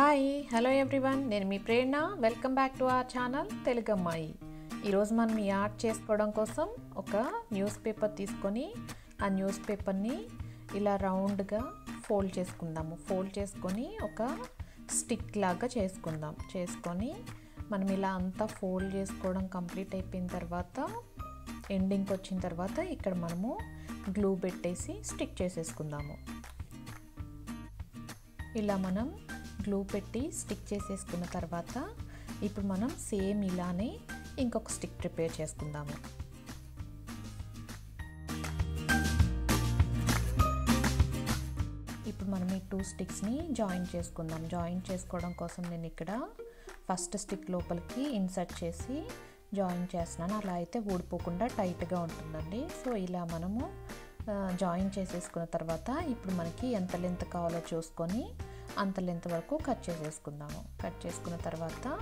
Hi hello everyone. నేను మీ Prerana. Welcome back to our channel Telugu అమ్మాయి ఈరోజు మనం ఈ ఆర్ట్ చేసుకోవడం కోసం ఒక న్యూస్ పేపర్ తీసుకొని ఆ న్యూస్ పేపర్ని ఇలా రౌండ్గా ఫోల్డ్ చేసుకుందాము. ఫోల్డ్ చేసుకొని ఒక స్టిక్ లాగా చేసుకుందాం. చేసుకొని మనం ఇలా అంతా ఫోల్డ్ చేసుకోవడం కంప్లీట్ అయిపోయిన తర్వాత ఎండింగ్కి వచ్చిన తర్వాత ఇక్కడ మనము గ్లూ పెట్టేసి స్టిక్ చేసేసుకుందాము. ఇలా మనం గ్లూ పెట్టి స్టిక్ చేసేసుకున్న తర్వాత ఇప్పుడు మనం సేమ్ ఇలానే ఇంకొక స్టిక్ ప్రిపేర్ చేసుకుందాము. ఇప్పుడు మనం ఈ టూ స్టిక్స్ని జాయిన్ చేసుకుందాం. జాయిన్ చేసుకోవడం కోసం నేను ఇక్కడ ఫస్ట్ స్టిక్ లోపలికి ఇన్సర్ట్ చేసి జాయిన్ చేస్తున్నాను. అలా అయితే ఊడిపోకుండా టైట్గా ఉంటుందండి. సో ఇలా మనము జాయిన్ చేసేసుకున్న తర్వాత ఇప్పుడు మనకి ఎంత లెంత్ కావాలో చూసుకొని అంత లెంత్ వరకు కట్ చేసేసుకుందాము. కట్ చేసుకున్న తర్వాత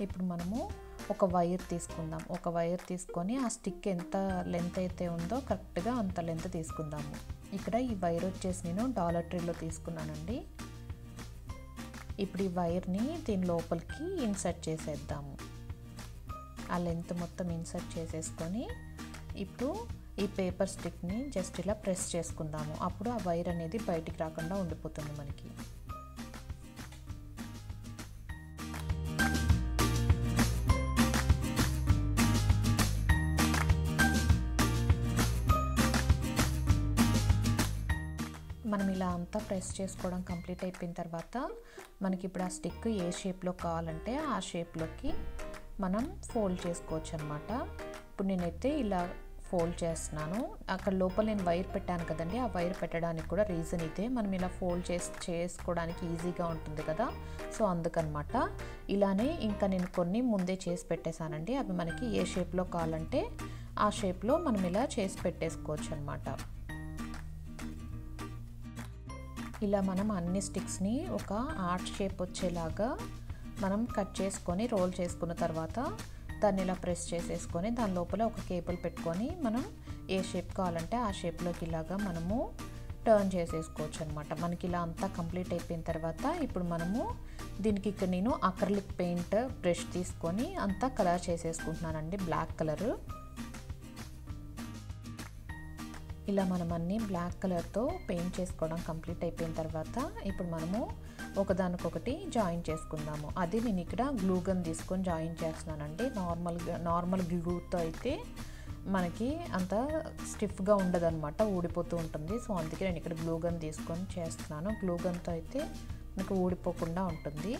ఇప్పుడు మనము ఒక వైర్ తీసుకుందాం. ఒక వైర్ తీసుకొని ఆ స్టిక్ ఎంత లెంత్ అయితే ఉందో కరెక్ట్గా అంత లెంత్ తీసుకుందాము. ఇక్కడ ఈ వైర్ వచ్చేసి నేను డాలర్ ట్రీలో తీసుకున్నానండి. ఇప్పుడు ఈ వైర్ని దీని లోపలికి ఇన్సర్ట్ చేసేద్దాము. ఆ లెంత్ మొత్తం ఇన్సర్ట్ చేసేసుకొని ఇప్పుడు ఈ పేపర్ స్టిక్ని జస్ట్ ఇలా ప్రెస్ చేసుకుందాము. అప్పుడు ఆ వైర్ అనేది బయటికి రాకుండా ఉండిపోతుంది మనకి. మనం ఇలా అంతా ప్రెస్ చేసుకోవడం కంప్లీట్ అయిపోయిన తర్వాత మనకి ఇప్పుడు ఆ స్టిక్ ఏ షేప్లో కావాలంటే ఆ షేప్లోకి మనం ఫోల్డ్ చేసుకోవచ్చు అనమాట ఇప్పుడు నేనైతే ఇలా ఫోల్డ్ చేస్తున్నాను. అక్కడ లోపల నేను వైర్ పెట్టాను కదండి ఆ వైర్ పెట్టడానికి కూడా రీజన్ ఇదే. మనం ఇలా ఫోల్డ్ చేసి చేసుకోవడానికి ఈజీగా ఉంటుంది కదా. సో అందుకనమాట ఇలానే ఇంకా నేను కొన్ని ముందే చేసి పెట్టేశానండి. అవి మనకి ఏ షేప్లో కావాలంటే ఆ షేప్లో మనం ఇలా చేసి పెట్టేసుకోవచ్చు అనమాట ఇలా మనం అన్ని స్టిక్స్ని ఒక ఆర్ట్ షేప్ వచ్చేలాగా మనం కట్ చేసుకొని రోల్ చేసుకున్న తర్వాత దాన్ని ఇలా ప్రెస్ చేసేసుకొని దాని లోపల ఒక కేబుల్ పెట్టుకొని మనం ఏ షేప్ కావాలంటే ఆ షేప్లోకి ఇలాగా మనము టర్న్ చేసేసుకోవచ్చు అనమాట మనకి ఇలా అంతా కంప్లీట్ అయిపోయిన తర్వాత ఇప్పుడు మనము దీనికి ఇక్కడ నేను అక్రలిక్ పెయింట్ బ్రష్ తీసుకొని అంతా కలర్ చేసేసుకుంటున్నానండి. Black colour. ఇలా మనం అన్నీ బ్లాక్ కలర్తో పెయింట్ చేసుకోవడం కంప్లీట్ అయిపోయిన తర్వాత ఇప్పుడు మనము ఒకదానికొకటి జాయిన్ చేసుకుందాము. అది నేను ఇక్కడ గ్లూ గన్ తీసుకొని జాయిన్ చేస్తున్నానండి. నార్మల్గా నార్మల్ గ్లూతో అయితే మనకి అంత స్టిఫ్గా ఉండదన్నమాట ఊడిపోతూ ఉంటుంది. సో అందుకే నేను ఇక్కడ గ్లూ గన్ తీసుకొని చేస్తున్నాను. గ్లూ గన్తో అయితే మనకు ఊడిపోకుండా ఉంటుంది.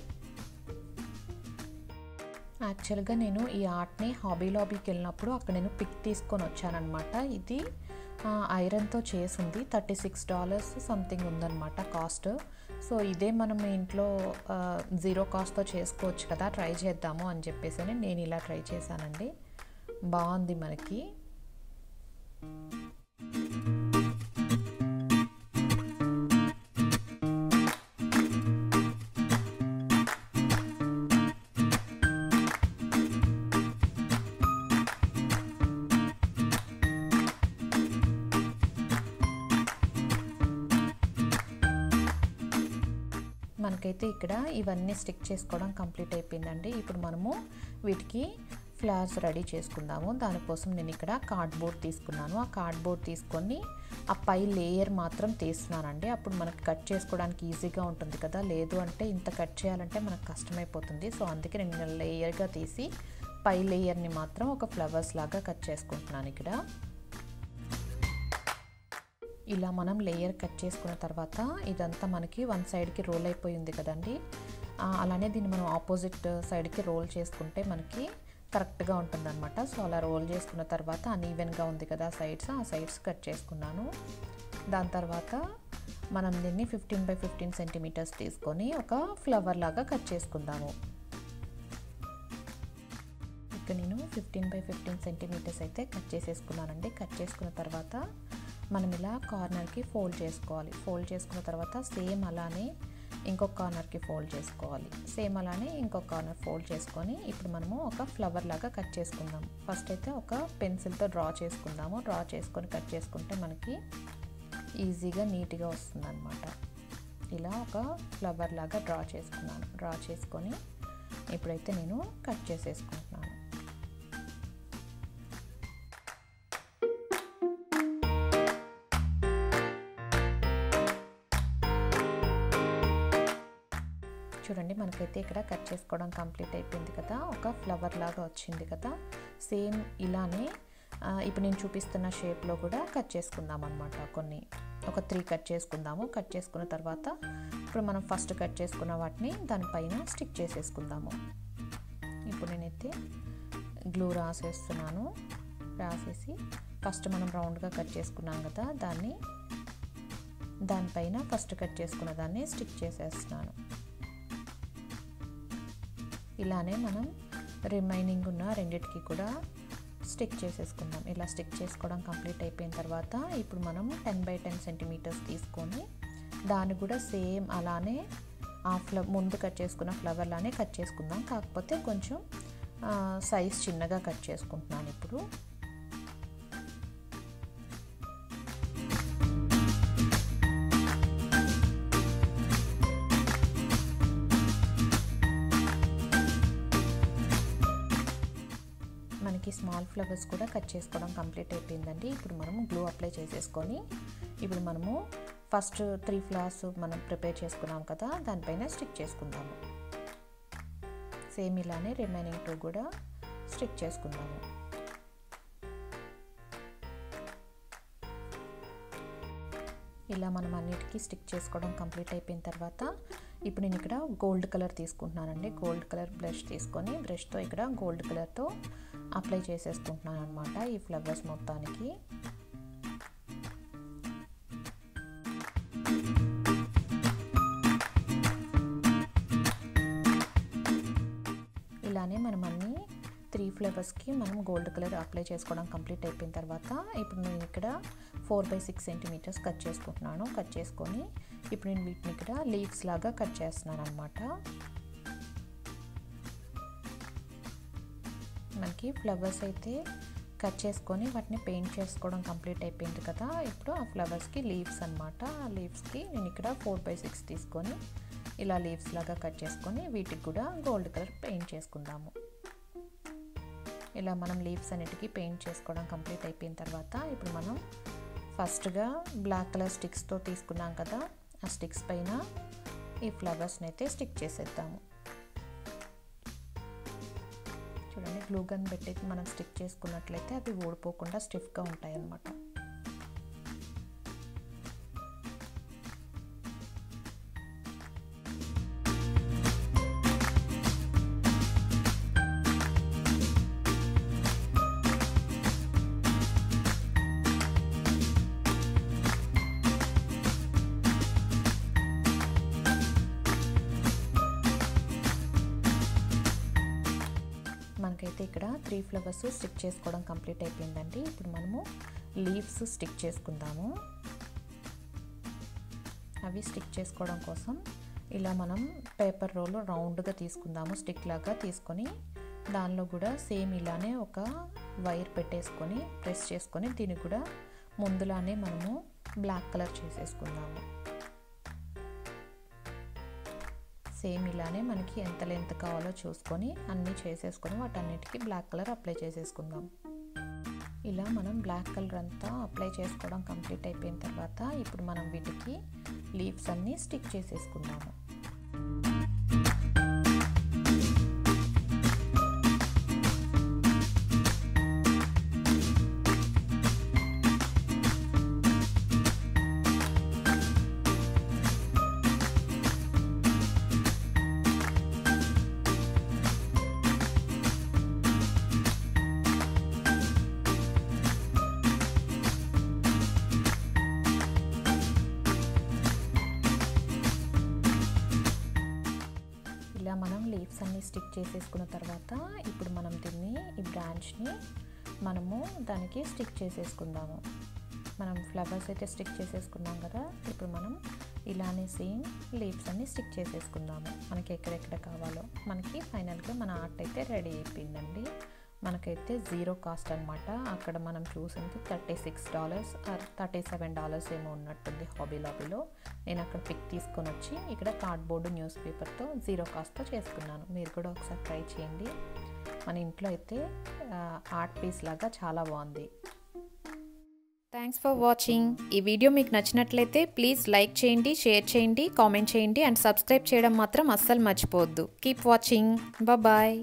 యాక్చువల్గా నేను ఈ ఆర్ట్ని హాబీ లాబీకి వెళ్ళినప్పుడు అక్కడ నేను పిక్ తీసుకొని వచ్చానమాట ఇది ఐరన్తో చేసింది. థర్టీ సిక్స్ డాలర్స్ సంథింగ్ ఉందన్నమాట కాస్ట్. సో ఇదే మనం ఇంట్లో జీరో కాస్ట్తో చేసుకోవచ్చు కదా ట్రై చేద్దాము అని చెప్పేసి నేను ఇలా ట్రై చేశానండి. బాగుంది మనకి. మనకైతే ఇక్కడ ఇవన్నీ స్టిక్ చేసుకోవడం కంప్లీట్ అయిపోయిందండి. ఇప్పుడు మనము వీటికి ఫ్లవర్స్ రెడీ చేసుకుందాము. దానికోసం నేను ఇక్కడ కార్డ్బోర్డ్ తీసుకున్నాను. ఆ కార్డ్బోర్డ్ తీసుకొని ఆ పై లేయర్ మాత్రం తీస్తున్నానండి. అప్పుడు మనకి కట్ చేసుకోవడానికి ఈజీగా ఉంటుంది కదా. లేదు అంటే ఇంత కట్ చేయాలంటే మనకు కష్టమైపోతుంది. సో అందుకే నేను లేయర్గా తీసి పై లేయర్ని మాత్రం ఒక ఫ్లవర్స్ లాగా కట్ చేసుకుంటున్నాను ఇక్కడ. ఇలా మనం లేయర్ కట్ చేసుకున్న తర్వాత ఇదంతా మనకి వన్ సైడ్కి రోల్ అయిపోయింది కదండి. అలానే దీన్ని మనం ఆపోజిట్ సైడ్కి రోల్ చేసుకుంటే మనకి కరెక్ట్గా ఉంటుందన్నమాట. సో అలా రోల్ చేసుకున్న తర్వాత అన్ఈవెన్గా ఉంది కదా సైడ్స్ ఆ సైడ్స్ కట్ చేసుకున్నాను. దాని తర్వాత మనం దీన్ని ఫిఫ్టీన్ బై ఫిఫ్టీన్ సెంటీమీటర్స్ తీసుకొని ఒక ఫ్లవర్ లాగా కట్ చేసుకుందాము. ఇక నేను ఫిఫ్టీన్ బై ఫిఫ్టీన్ సెంటీమీటర్స్ అయితే కట్ చేసేసుకున్నానండి. కట్ చేసుకున్న తర్వాత మనం ఇలా కార్నర్కి ఫోల్డ్ చేసుకోవాలి. ఫోల్డ్ చేసుకున్న తర్వాత సేమ్ అలానే ఇంకొక కార్నర్కి ఫోల్డ్ చేసుకోవాలి. సేమ్ అలానే ఇంకొక కార్నర్ ఫోల్డ్ చేసుకొని ఇప్పుడు మనము ఒక ఫ్లవర్ లాగా కట్ చేసుకుందాం. ఫస్ట్ అయితే ఒక పెన్సిల్తో డ్రా చేసుకుందాము. డ్రా చేసుకొని కట్ చేసుకుంటే మనకి ఈజీగా నీట్గా వస్తుందన్నమాట. ఇలా ఒక ఫ్లవర్ లాగా డ్రా చేసుకున్నాను. డ్రా చేసుకొని ఇప్పుడైతే నేను కట్ చేసేసుకున్నాను. చూడండి మనకైతే ఇక్కడ కట్ చేసుకోవడం కంప్లీట్ అయిపోయింది కదా. ఒక ఫ్లవర్ లాగా వచ్చింది కదా. సేమ్ ఇలానే ఇప్పుడు నేను చూపిస్తున్న షేప్లో కూడా కట్ చేసుకుందాం అనమాట కొన్ని ఒక త్రీ కట్ చేసుకుందాము. కట్ చేసుకున్న తర్వాత ఇప్పుడు మనం ఫస్ట్ కట్ చేసుకున్న వాటిని దానిపైన స్టిక్ చేసేసుకుందాము. ఇప్పుడు నేనైతే గ్లూ రాసేస్తున్నాను. రాసేసి ఫస్ట్ మనం రౌండ్గా కట్ చేసుకున్నాం కదా దాన్ని దానిపైన ఫస్ట్ కట్ చేసుకున్న దాన్ని స్టిక్ చేసేస్తున్నాను. ఇలానే మనం రిమైనింగ్ ఉన్న రెండిటికి కూడా స్టిక్ చేసేసుకుందాం. ఇలా స్టిక్ చేసుకోవడం కంప్లీట్ అయిపోయిన తర్వాత ఇప్పుడు మనం టెన్ బై టెన్ సెంటీమీటర్స్ తీసుకొని దాన్ని కూడా సేమ్ అలానే ఆ ఫ్ల ముందు కట్ చేసుకున్న ఫ్లవర్లానే కట్ చేసుకుందాం. కాకపోతే కొంచెం సైజ్ చిన్నగా కట్ చేసుకుంటున్నాను ఇప్పుడు. స్మాల్ ఫ్లవర్స్ కూడా కట్ చేసుకోవడం కంప్లీట్ అయిపోయిందండి. ఇప్పుడు మనం గ్లూ అప్లై చేసేసుకొని ఇప్పుడు మనము ఫస్ట్ త్రీ ఫ్లవర్స్ మనం ప్రిపేర్ చేసుకున్నాం కదా దానిపైన స్టిక్ చేసుకుందాము. సేమ్ ఇలానే రిమైనింగ్ టూ కూడా స్టిక్ చేసుకుందాము. ఇలా మనం అన్నిటికీ స్టిక్ చేసుకోవడం కంప్లీట్ అయిపోయిన తర్వాత ఇప్పుడు నేను ఇక్కడ గోల్డ్ కలర్ తీసుకుంటున్నానండి. గోల్డ్ కలర్ బ్రష్ తీసుకొని బ్రష్తో ఇక్కడ గోల్డ్ కలర్తో అప్లై చేసేసుకుంటున్నాను అనమాట ఈ ఫ్లవర్స్ మొత్తానికి. ఇలానే మనం అన్ని త్రీ ఫ్లేవర్స్కి మనం గోల్డ్ కలర్ అప్లై చేసుకోవడం కంప్లీట్ అయిపోయిన తర్వాత ఇప్పుడు నేను ఇక్కడ four by six centimeters cut చేసుకుంటున్నాను. కట్ చేసుకొని ఇప్పుడు నేను వీటిని ఇక్కడ లీవ్స్ లాగా కట్ చేస్తున్నాను అనమాట మనకి ఫ్లవర్స్ అయితే కట్ చేసుకొని వాటిని పెయింట్ చేసుకోవడం కంప్లీట్ అయిపోయింది కదా. ఇప్పుడు ఆ ఫ్లవర్స్కి లీవ్స్ అనమాట ఆ లీవ్స్కి నేను ఇక్కడ ఫోర్ బై సిక్స్ తీసుకొని ఇలా లీవ్స్ లాగా కట్ చేసుకొని వీటికి కూడా గోల్డ్ కలర్ పెయింట్ చేసుకుందాము. ఇలా మనం లీవ్స్ అన్నిటికీ పెయింట్ చేసుకోవడం కంప్లీట్ అయిపోయిన తర్వాత ఇప్పుడు మనం ఫస్ట్గా బ్లాక్ కలర్ స్టిక్స్తో తీసుకున్నాం కదా. ఆ స్టిక్స్ పైన ఈ ఫ్లవర్స్ని అయితే స్టిక్ చేసేద్దాము. గ్లూ గన్ పెట్టి మనం స్టిక్ చేసుకున్నట్లయితే అవి ఊడిపోకుండా స్టిఫ్గా ఉంటాయి అన్నమాట అయితే ఇక్కడ త్రీ ఫ్లవర్స్ స్టిక్ చేసుకోవడం కంప్లీట్ అయిపోయిందండి. ఇప్పుడు మనము లీవ్స్ స్టిక్ చేసుకుందాము. అవి స్టిక్ చేసుకోవడం కోసం ఇలా మనం పేపర్ రోల్ రౌండ్గా తీసుకుందాము. స్టిక్ లాగా తీసుకొని దానిలో కూడా సేమ్ ఇలానే ఒక వైర్ పెట్టేసుకొని ప్రెస్ చేసుకొని దీన్ని కూడా ముందులానే మనము బ్లాక్ కలర్ చేసేసుకుందాము. సేమ్ ఇలానే మనకి ఎంత లెంత్ కావాలో చూసుకొని అన్నీ చేసేసుకొని వాటన్నిటికీ బ్లాక్ కలర్ అప్లై చేసేసుకుందాం. ఇలా మనం బ్లాక్ కలర్ అంతా అప్లై చేసుకోవడం కంప్లీట్ అయిపోయిన తర్వాత ఇప్పుడు మనం వీటికి లీవ్స్ అన్నీ స్టిక్ చేసేసుకుందాము. లీవ్స్ అన్నీ స్టిక్ చేసేసుకున్న తర్వాత ఇప్పుడు మనం దీన్ని ఈ బ్రాంచ్ని మనము దానికి స్టిక్ చేసేసుకుందాము. మనం ఫ్లవర్స్ అయితే స్టిక్ చేసేసుకున్నాం కదా ఇప్పుడు మనం ఇలానే సేమ్ లీవ్స్ అన్ని స్టిక్ చేసేసుకుందాము. మనకి ఎక్కడెక్కడ కావాలో. మనకి ఫైనల్గా మన ఆర్ట్ అయితే రెడీ అయిపోయిందండి. మనకైతే జీరో కాస్ట్ అనమాట అక్కడ మనం చూసింది thirty six dollars or thirty seven dollars ఏమో ఉన్నట్టుంది హాబీ లాబీలో. నేను అక్కడ పిక్ తీసుకొని వచ్చి ఇక్కడ కార్డ్బోర్డు న్యూస్ పేపర్తో జీరో కాస్ట్తో చేసుకున్నాను. మీరు కూడా ఒకసారి ట్రై చేయండి. మన ఇంట్లో అయితే ఆర్ట్ పీస్ లాగా చాలా బాగుంది. థ్యాంక్స్ ఫర్ వాచింగ్ ఈ వీడియో మీకు నచ్చినట్లయితే ప్లీజ్ లైక్ చేయండి షేర్ చేయండి కామెంట్ చేయండి అండ్ సబ్స్క్రైబ్ చేయడం మాత్రం అస్సలు మర్చిపోవద్దు. Keep watching bye